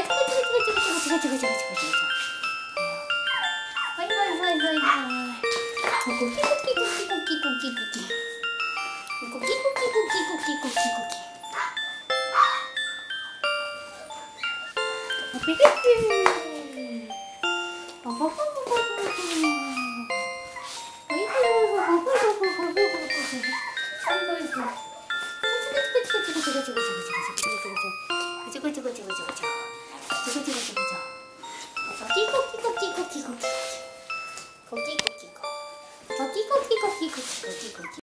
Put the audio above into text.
ガチガチガチガチガチガチガチガチガチガチガチガチはいはいはいはいはいコキコキコキコキコキコキコキコキコキコキコキコキピピピパパパパパパごちゃごちゃごちゃごちゃごちゃごちゃごちゃごちゃごちゃごちゃごちゃごちゃごちゃこちキコこちこちこコこちこちこコこちこちこコこちこ